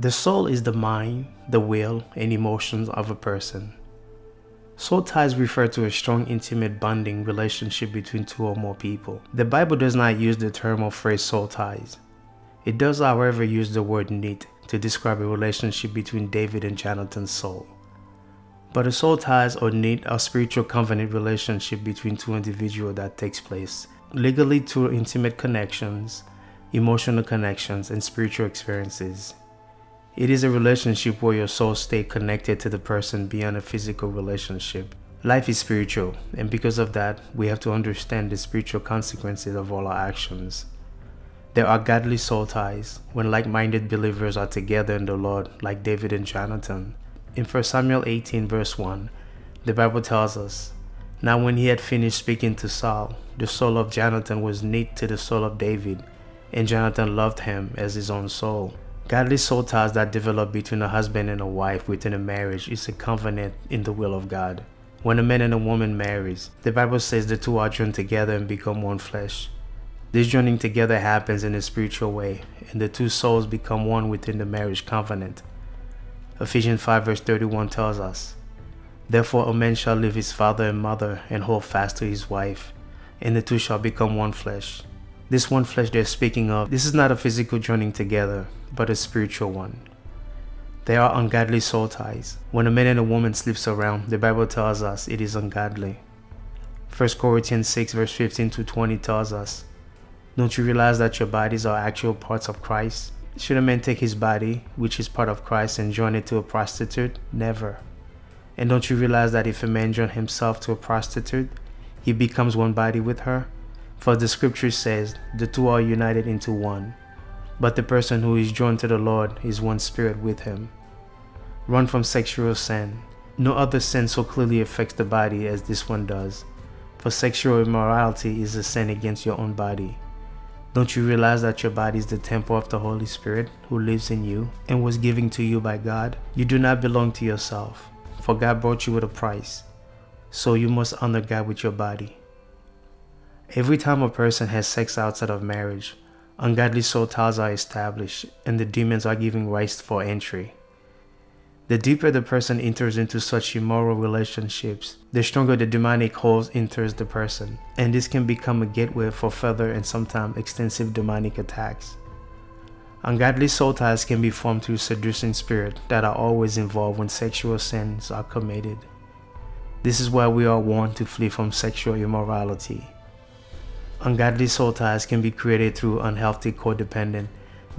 The soul is the mind, the will, and emotions of a person. Soul ties refer to a strong, intimate bonding relationship between two or more people. The Bible does not use the term or phrase soul ties. It does, however, use the word knit to describe a relationship between David and Jonathan's soul. But a soul ties or knit are spiritual covenant relationship between two individuals that takes place legally through intimate connections, emotional connections, and spiritual experiences. It is a relationship where your soul stay connected to the person beyond a physical relationship. Life is spiritual, and because of that, we have to understand the spiritual consequences of all our actions. There are godly soul ties when like minded believers are together in the Lord, like David and Jonathan. In 1 Samuel 18, verse 1, the Bible tells us Now, when he had finished speaking to Saul, the soul of Jonathan was knit to the soul of David, and Jonathan loved him as his own soul. Godly soul ties that develop between a husband and a wife within a marriage is a covenant in the will of God. When a man and a woman marries, the Bible says the two are joined together and become one flesh. This joining together happens in a spiritual way, and the two souls become one within the marriage covenant. Ephesians 5 verse 31 tells us, Therefore a man shall leave his father and mother and hold fast to his wife, and the two shall become one flesh. This one flesh they're speaking of, this is not a physical joining together, but a spiritual one. They are ungodly soul ties. When a man and a woman sleeps around, the Bible tells us it is ungodly. 1 Corinthians 6 verse 15 to 20 tells us, Don't you realize that your bodies are actual parts of Christ? Should a man take his body, which is part of Christ, and join it to a prostitute? Never. And don't you realize that if a man join himself to a prostitute, he becomes one body with her? For the scripture says, the two are united into one. But the person who is joined to the Lord is one spirit with him. Run from sexual sin. No other sin so clearly affects the body as this one does. For sexual immorality is a sin against your own body. Don't you realize that your body is the temple of the Holy Spirit who lives in you and was given to you by God? You do not belong to yourself, for God bought you with a price. So you must honor God with your body. Every time a person has sex outside of marriage, ungodly soul ties are established and the demons are given rights for entry. The deeper the person enters into such immoral relationships, the stronger the demonic hold enters the person, and this can become a gateway for further and sometimes extensive demonic attacks. Ungodly soul ties can be formed through seducing spirits that are always involved when sexual sins are committed. This is why we are warned to flee from sexual immorality. Ungodly soul ties can be created through unhealthy codependent,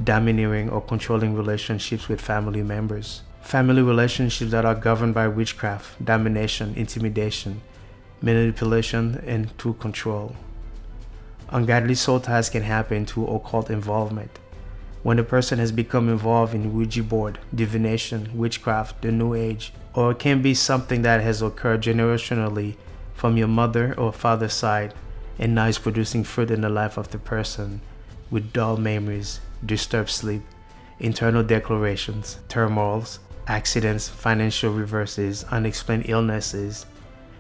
domineering, or controlling relationships with family members. Family relationships that are governed by witchcraft, domination, intimidation, manipulation, and through control. Ungodly soul ties can happen through occult involvement. When a person has become involved in Ouija board, divination, witchcraft, the New Age, or it can be something that has occurred generationally from your mother or father's side and now is producing fruit in the life of the person with dull memories, disturbed sleep, internal declarations, turmoils, accidents, financial reverses, unexplained illnesses,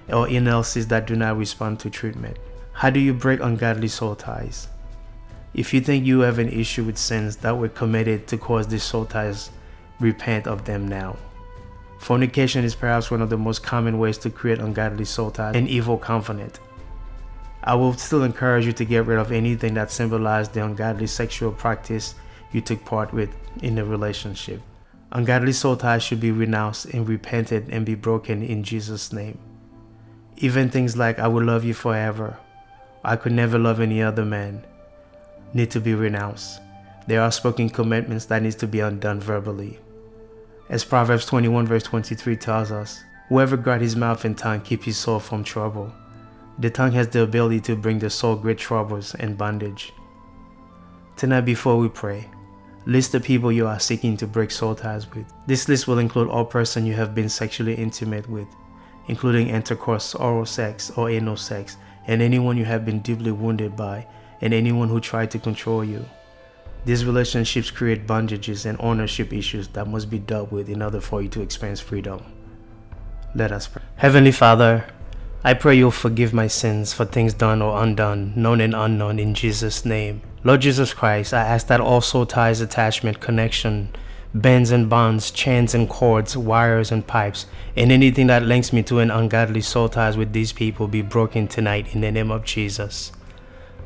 or illnesses that do not respond to treatment. How do you break ungodly soul ties? If you think you have an issue with sins that were committed to cause these soul ties, repent of them now. Fornication is perhaps one of the most common ways to create ungodly soul ties and evil covenant. I will still encourage you to get rid of anything that symbolized the ungodly sexual practice you took part with in the relationship. Ungodly soul ties should be renounced and repented and be broken in Jesus' name. Even things like I will love you forever, I could never love any other man, need to be renounced. There are spoken commitments that need to be undone verbally. As Proverbs 21 verse 23 tells us, whoever guard his mouth and tongue keep his soul from trouble. The tongue has the ability to bring the soul great troubles and bondage. Tonight, before we pray, list the people you are seeking to break soul ties with. This list will include all persons you have been sexually intimate with, including intercourse, oral sex, or anal sex, and anyone you have been deeply wounded by, and anyone who tried to control you. These relationships create bondages and ownership issues that must be dealt with in order for you to experience freedom. Let us pray. Heavenly Father, I pray you'll forgive my sins for things done or undone, known and unknown, in Jesus' name. Lord Jesus Christ, I ask that all soul ties, attachment, connection bands and bonds, chains and cords, wires and pipes, and anything that links me to an ungodly soul ties with these people be broken tonight in the name of Jesus.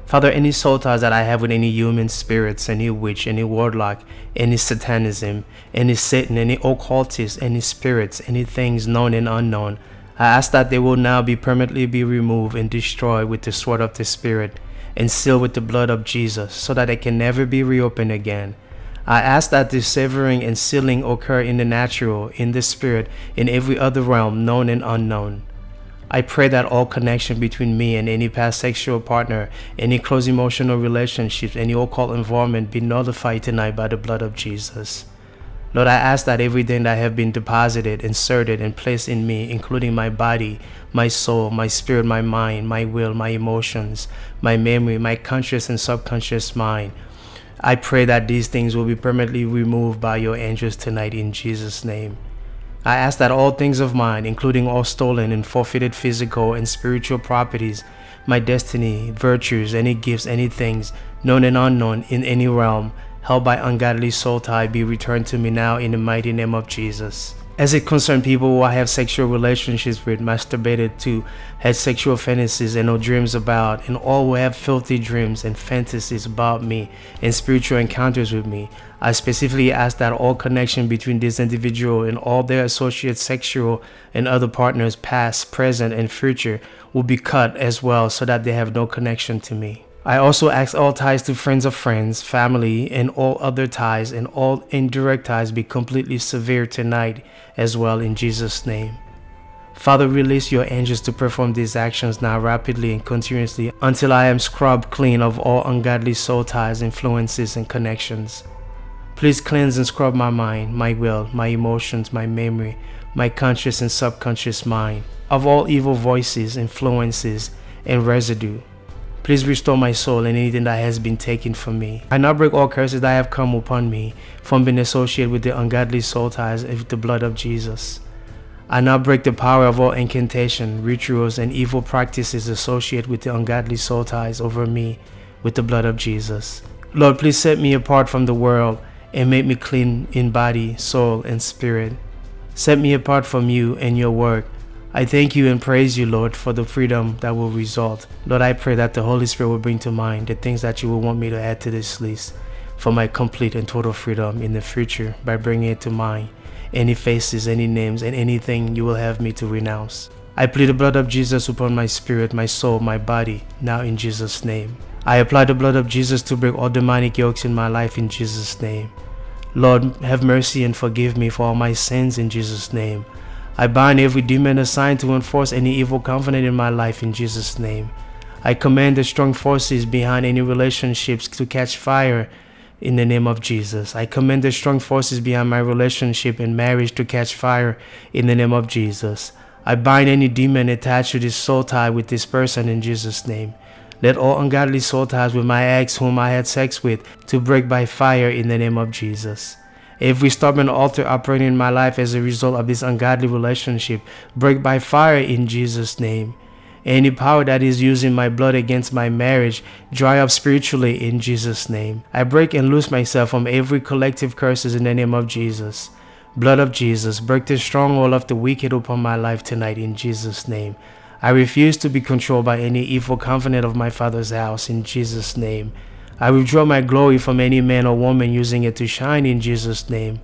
Father, any soul ties that I have with any human spirits, any witch, any warlock, any satanism, any Satan, any occultist, any spirits, any things known and unknown, I ask that they will now be permanently be removed and destroyed with the sword of the Spirit and sealed with the blood of Jesus so that they can never be reopened again. I ask that this severing and sealing occur in the natural, in the spirit, in every other realm, known and unknown. I pray that all connection between me and any past sexual partner, any close emotional relationships, any occult involvement be nullified tonight by the blood of Jesus. Lord, I ask that everything that have been deposited, inserted, and placed in me, including my body, my soul, my spirit, my mind, my will, my emotions, my memory, my conscious and subconscious mind, I pray that these things will be permanently removed by your angels tonight in Jesus' name. I ask that all things of mine, including all stolen and forfeited physical and spiritual properties, my destiny, virtues, any gifts, any things, known and unknown, in any realm, held by ungodly soul tie, be returned to me now in the mighty name of Jesus. As it concerns people who I have sexual relationships with, masturbated to, had sexual fantasies and no dreams about, and all who have filthy dreams and fantasies about me and spiritual encounters with me, I specifically ask that all connection between this individual and all their associate sexual and other partners, past, present, and future, will be cut as well so that they have no connection to me. I also ask all ties to friends of friends, family, and all other ties and all indirect ties be completely severed tonight as well in Jesus' name. Father, release your angels to perform these actions now rapidly and continuously until I am scrubbed clean of all ungodly soul ties, influences, and connections. Please cleanse and scrub my mind, my will, my emotions, my memory, my conscious and subconscious mind of all evil voices, influences, and residue. Please restore my soul and anything that has been taken from me. I now break all curses that have come upon me from being associated with the ungodly soul ties with the blood of Jesus. I now break the power of all incantation, rituals, and evil practices associated with the ungodly soul ties over me with the blood of Jesus. Lord, please set me apart from the world and make me clean in body, soul, and spirit. Set me apart from you and your work I thank you and praise you, Lord, for the freedom that will result. Lord, I pray that the Holy Spirit will bring to mind the things that you will want me to add to this list for my complete and total freedom in the future by bringing it to mind any faces, any names, and anything you will have me to renounce. I plead the blood of Jesus upon my spirit, my soul, my body, now in Jesus' name. I apply the blood of Jesus to break all demonic yokes in my life in Jesus' name. Lord, have mercy and forgive me for all my sins in Jesus' name. I bind every demon assigned to enforce any evil covenant in my life in Jesus' name. I command the strong forces behind any relationships to catch fire in the name of Jesus. I command the strong forces behind my relationship and marriage to catch fire in the name of Jesus. I bind any demon attached to this soul tie with this person in Jesus' name. Let all ungodly soul ties with my ex whom I had sex with to break by fire in the name of Jesus. Every stubborn altar operating in my life as a result of this ungodly relationship, break by fire in Jesus' name. Any power that is using my blood against my marriage, dry up spiritually in Jesus' name. I break and loose myself from every collective curses in the name of Jesus. Blood of Jesus, break the stronghold of the wicked upon my life tonight in Jesus' name. I refuse to be controlled by any evil covenant of my father's house in Jesus' name. I withdraw my glory from any man or woman using it to shine in Jesus' name.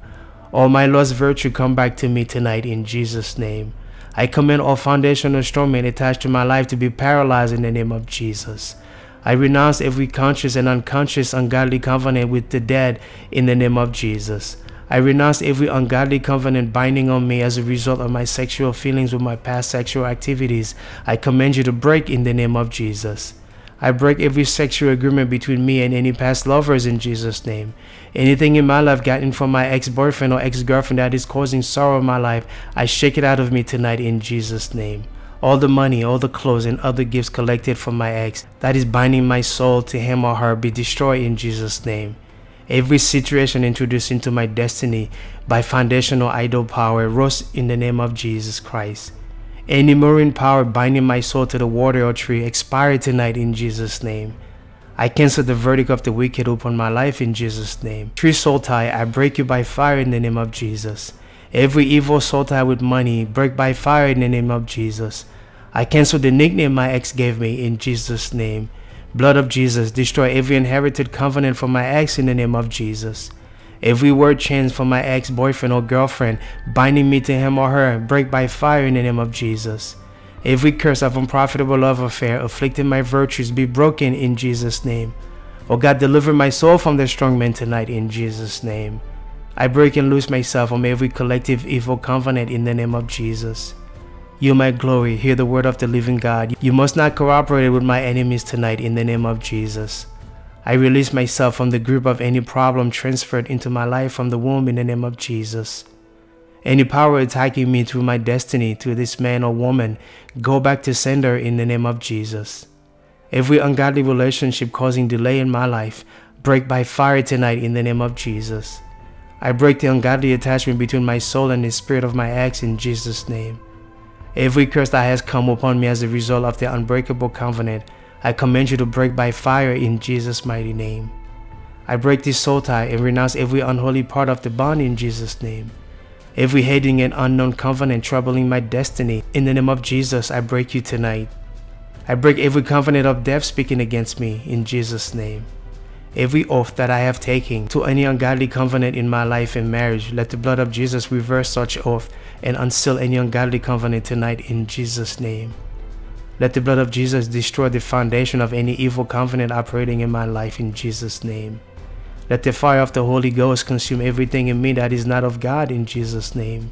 All my lost virtue come back to me tonight in Jesus' name. I command all foundational strongmen attached to my life to be paralyzed in the name of Jesus. I renounce every conscious and unconscious ungodly covenant with the dead in the name of Jesus. I renounce every ungodly covenant binding on me as a result of my sexual feelings with my past sexual activities. I command you to break in the name of Jesus. I break every sexual agreement between me and any past lovers in Jesus' name. Anything in my life gotten from my ex-boyfriend or ex-girlfriend that is causing sorrow in my life, I shake it out of me tonight in Jesus' name. All the money, all the clothes, and other gifts collected from my ex that is binding my soul to him or her be destroyed in Jesus' name. Every situation introduced into my destiny by foundational idol power rose in the name of Jesus Christ. Any marine power binding my soul to the water or tree expire tonight in Jesus' name. I cancel the verdict of the wicked upon my life in Jesus' name. Tree soul tie, I break you by fire in the name of Jesus. Every evil soul tie with money, break by fire in the name of Jesus. I cancel the nickname my ex gave me in Jesus' name. Blood of Jesus, destroy every inherited covenant from my ex in the name of Jesus. Every word changed from my ex boyfriend or girlfriend, binding me to him or her, break by fire in the name of Jesus. Every curse of unprofitable love affair afflicting my virtues be broken in Jesus' name. Oh God, deliver my soul from the strong man tonight in Jesus' name. I break and loose myself from every collective evil covenant in the name of Jesus. You, my glory, hear the word of the living God. You must not cooperate with my enemies tonight in the name of Jesus. I release myself from the grip of any problem transferred into my life from the womb in the name of Jesus. Any power attacking me through my destiny, to this man or woman, go back to sender in the name of Jesus. Every ungodly relationship causing delay in my life, break by fire tonight in the name of Jesus. I break the ungodly attachment between my soul and the spirit of my ex in Jesus' name. Every curse that has come upon me as a result of the unbreakable covenant, I command you to break by fire in Jesus' mighty name. I break this soul tie and renounce every unholy part of the bond in Jesus' name. Every hidden and unknown covenant troubling my destiny, in the name of Jesus, I break you tonight. I break every covenant of death speaking against me, in Jesus' name. Every oath that I have taken to any ungodly covenant in my life and marriage, let the blood of Jesus reverse such oath and unseal any ungodly covenant tonight in Jesus' name. Let the blood of Jesus destroy the foundation of any evil covenant operating in my life in Jesus' name. Let the fire of the Holy Ghost consume everything in me that is not of God in Jesus' name.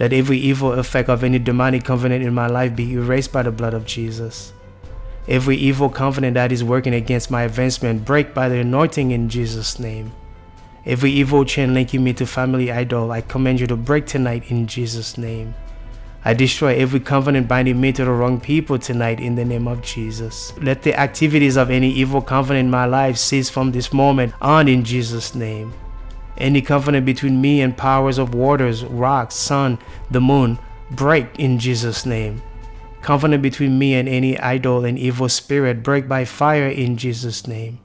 Let every evil effect of any demonic covenant in my life be erased by the blood of Jesus. Every evil covenant that is working against my advancement break by the anointing in Jesus' name. Every evil chain linking me to family idol, I command you to break tonight in Jesus' name. I destroy every covenant binding me to the wrong people tonight in the name of Jesus. Let the activities of any evil covenant in my life cease from this moment on in Jesus' name. Any covenant between me and powers of waters, rocks, sun, the moon, break in Jesus' name. Covenant between me and any idol and evil spirit, break by fire in Jesus' name.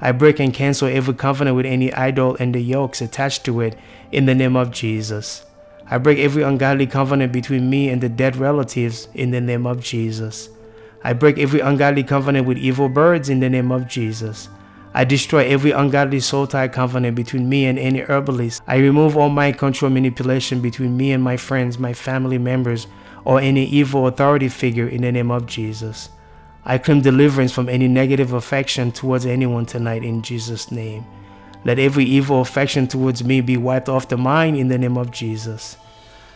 I break and cancel every covenant with any idol and the yokes attached to it in the name of Jesus. I break every ungodly covenant between me and the dead relatives in the name of Jesus. I break every ungodly covenant with evil birds in the name of Jesus. I destroy every ungodly soul tie covenant between me and any herbalist. I remove all mind control manipulation between me and my friends, my family members, or any evil authority figure in the name of Jesus. I claim deliverance from any negative affection towards anyone tonight in Jesus' name. Let every evil affection towards me be wiped off the mind in the name of Jesus.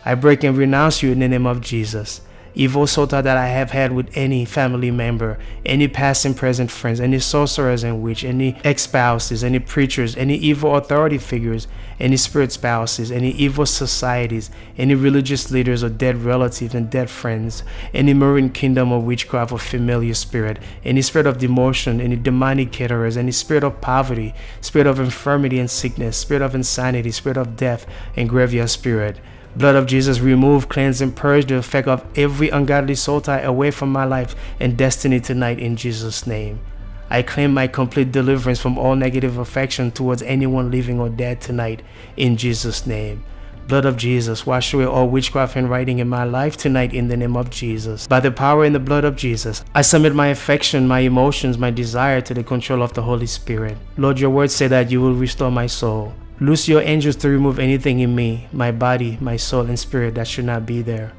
I break and renounce you in the name of Jesus. Evil soul tie that I have had with any family member, any past and present friends, any sorcerers and witch, any ex-spouses, any preachers, any evil authority figures, any spirit spouses, any evil societies, any religious leaders or dead relatives and dead friends, any marine kingdom or witchcraft or familiar spirit, any spirit of demotion, any demonic caterers, any spirit of poverty, spirit of infirmity and sickness, spirit of insanity, spirit of death, and graveyard spirit. Blood of Jesus, remove, cleanse, and purge the effect of every ungodly soul tie away from my life and destiny tonight in Jesus' name. I claim my complete deliverance from all negative affection towards anyone living or dead tonight in Jesus' name. Blood of Jesus, wash away all witchcraft and writing in my life tonight in the name of Jesus. By the power and the blood of Jesus, I submit my affection, my emotions, my desire to the control of the Holy Spirit. Lord, your words say that you will restore my soul. Loose your angels to remove anything in me, my body, my soul, and spirit that should not be there.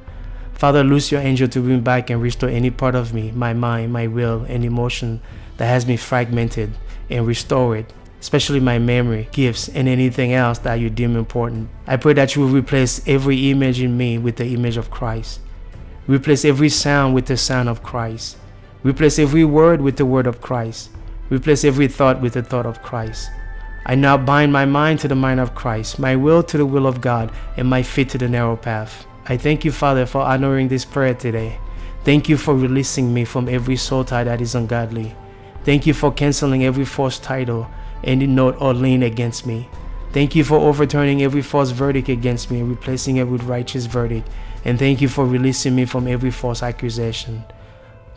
Father, loose your angel to bring back and restore any part of me, my mind, my will, and emotion that has been fragmented and restore it, especially my memory, gifts, and anything else that you deem important. I pray that you will replace every image in me with the image of Christ. Replace every sound with the sound of Christ. Replace every word with the word of Christ. Replace every thought with the thought of Christ. I now bind my mind to the mind of Christ, my will to the will of God, and my feet to the narrow path. I thank you, Father, for honoring this prayer today. Thank you for releasing me from every soul tie that is ungodly. Thank you for canceling every false title, any note or lien against me. Thank you for overturning every false verdict against me and replacing it with righteous verdict. And thank you for releasing me from every false accusation.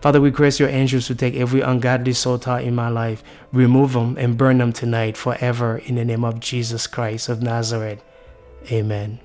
Father, we request your angels to take every ungodly soul tie in my life, remove them, and burn them tonight forever in the name of Jesus Christ of Nazareth. Amen.